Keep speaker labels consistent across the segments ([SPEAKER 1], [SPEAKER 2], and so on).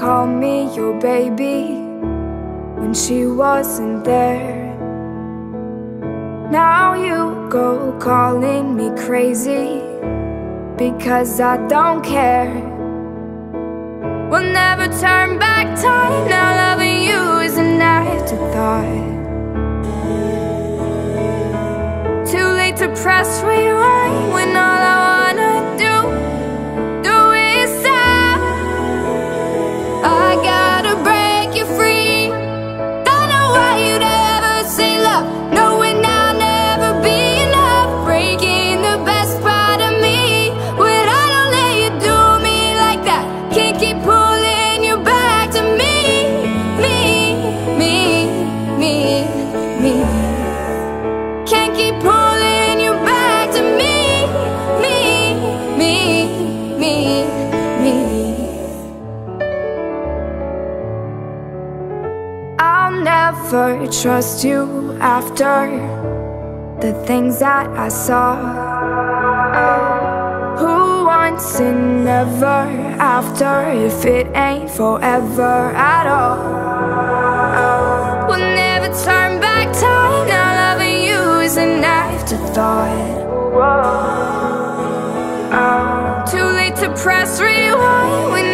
[SPEAKER 1] call me your baby when she wasn't there. Now you go calling me crazy because I don't care. We'll never turn back time. Now loving you is an afterthought. Too late to press rewind when all never trust you after the things that I saw. Oh, who wants and never after if it ain't forever at all? Oh, we'll never turn back time. Now loving you is an afterthought. Oh, too late to press rewind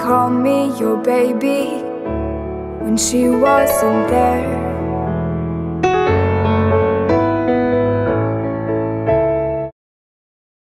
[SPEAKER 1] call me your baby when she wasn't there.